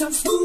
it. Stay